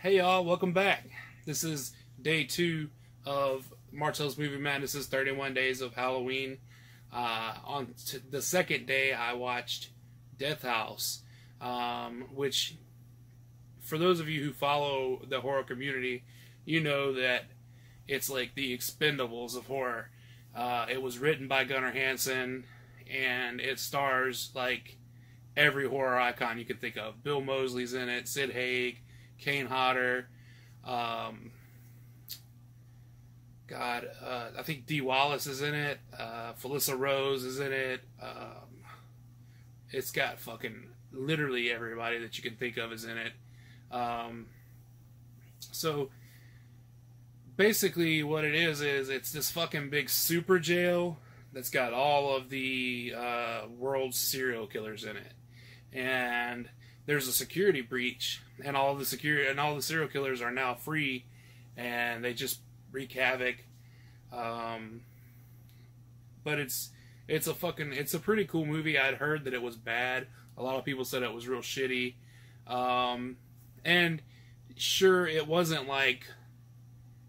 Hey y'all, welcome back. This is day two of Martel's Movie Madness's 31 Days of Halloween. Uh, on the second day, I watched Death House, um, which, for those of you who follow the horror community, you know that it's like the expendables of horror. Uh, it was written by Gunnar Hansen, and it stars like every horror icon you could think of. Bill Moseley's in it, Sid Haig, Kane Hodder, um, God, uh, I think Dee Wallace is in it. Uh, Felissa Rose is in it. Um, it's got fucking literally everybody that you can think of is in it. Um, so basically, what it is is it's this fucking big super jail that's got all of the uh, world's serial killers in it, and there's a security breach, and all the security and all the serial killers are now free, and they just wreak havoc. Um, but it's it's a fucking it's a pretty cool movie. I'd heard that it was bad. A lot of people said it was real shitty. Um, and sure, it wasn't like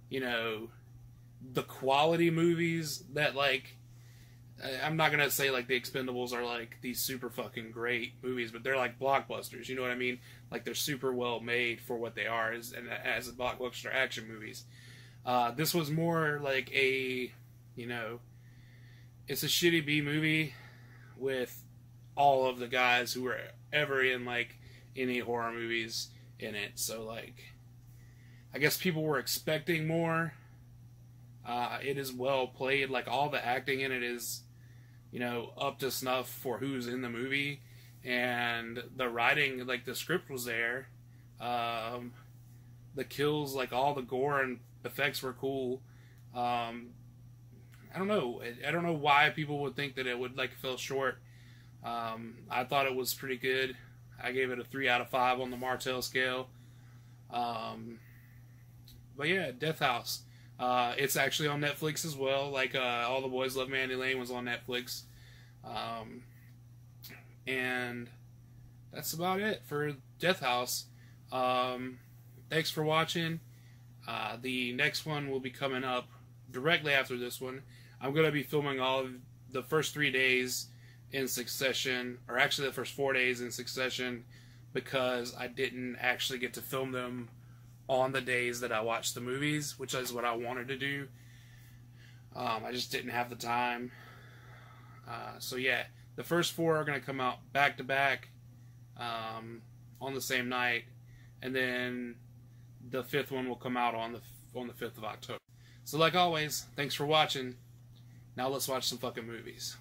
you know the quality movies that like I'm not gonna say like the Expendables are like these super fucking great movies, but they're like blockbusters. You know what I mean? Like they're super well made for what they are as and as blockbuster action movies. Uh, this was more like a, you know, it's a shitty B movie with all of the guys who were ever in like any horror movies in it. So like, I guess people were expecting more. Uh, it is well played. Like all the acting in it is, you know, up to snuff for who's in the movie, and the writing, like the script was there. Um, the kills, like all the gore and effects were cool. Um, I don't know. I don't know why people would think that it would like fell short. Um, I thought it was pretty good. I gave it a three out of five on the Martel scale. Um, but yeah, Death House. Uh, it's actually on Netflix as well. Like uh, All the Boys Love Mandy Lane was on Netflix. Um, and that's about it for Death House. Um, thanks for watching. Uh, the next one will be coming up directly after this one. I'm going to be filming all of the first three days in succession, or actually the first four days in succession, because I didn't actually get to film them on the days that I watched the movies, which is what I wanted to do. Um, I just didn't have the time. Uh, so yeah, the first four are going to come out back to back um, on the same night, and then the fifth one will come out on the on the fifth of October. So like always, thanks for watching. Now let's watch some fucking movies.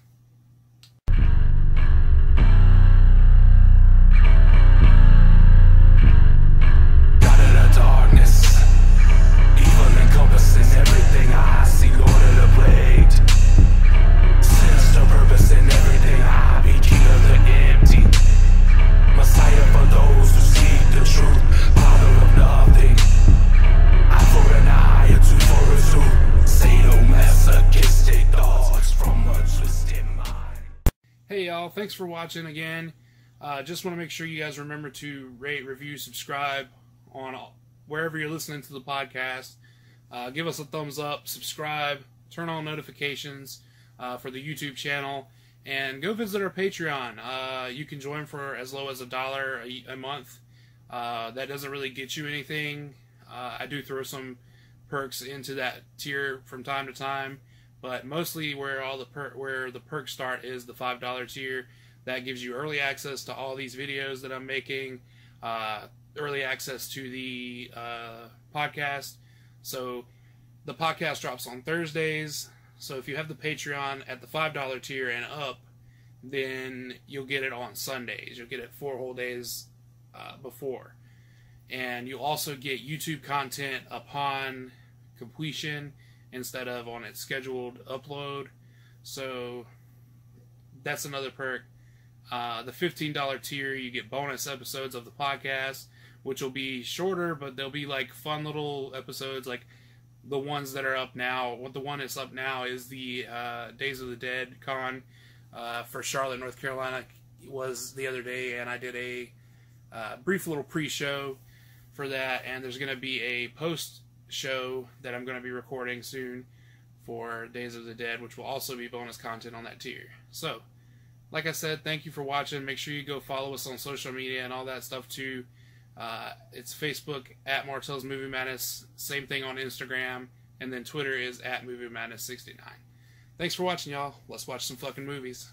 Y'all, thanks for watching again. Uh, just want to make sure you guys remember to rate, review, subscribe on all, wherever you're listening to the podcast. Uh, give us a thumbs up, subscribe, turn on notifications uh, for the YouTube channel, and go visit our Patreon. Uh, you can join for as low as a dollar a, month. Uh, that doesn't really get you anything. Uh, I do throw some perks into that tier from time to time, but mostly where all the per- where the perks start is the five dollar tier. That gives you early access to all these videos that I'm making, uh, early access to the uh, podcast. So the podcast drops on Thursdays. So if you have the Patreon at the five dollar tier and up, then you'll get it on Sundays. You'll get it four whole days uh, before, and you'll also get YouTube content upon completion instead of on its scheduled upload. So that's another perk. Uh, the $15 tier, you get bonus episodes of the podcast, which will be shorter, but they'll be like fun little episodes, like the ones that are up now. What the one that's up now is the uh, Days of the Dead con uh, for Charlotte, North Carolina, was the other day, and I did a uh, brief little pre-show for that, and there's going to be a post show that I'm going to be recording soon for Days of the Dead, which will also be bonus content on that tier. So, like I said, thank you for watching. Make sure you go follow us on social media and all that stuff too. Uh, it's Facebook at Martel's Movie Madness. Same thing on Instagram. And then Twitter is at Movie Madness 69. Thanks for watching, y'all. Let's watch some fucking movies.